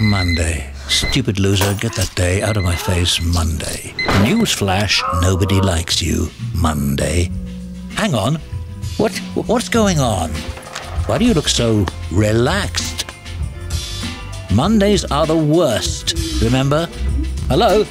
Monday. Stupid loser, get that day out of my face, Monday. Newsflash, nobody likes you, Monday. Hang on. What what's going on? Why do you look so relaxed? Mondays are the worst, remember? Hello?